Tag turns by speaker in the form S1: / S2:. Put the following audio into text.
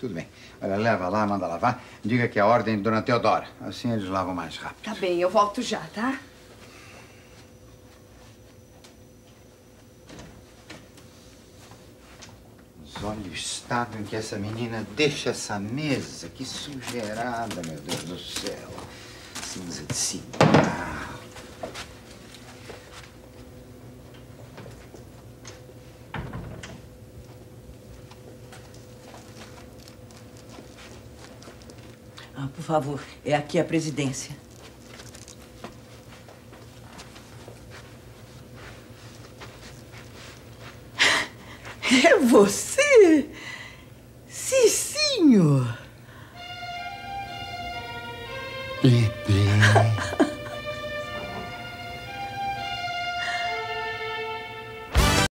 S1: tudo bem. Olha, leva lá, manda lavar. Diga que é a ordem de Dona Teodora. Assim eles lavam mais rápido.
S2: Tá bem, eu volto já, tá?
S1: Mas olha o estado em que essa menina deixa essa mesa. Que sujeirada, meu Deus do céu. Cinza de cigarro.
S3: Ah, por favor, é aqui a presidência. É você? Cicinho! Bebê.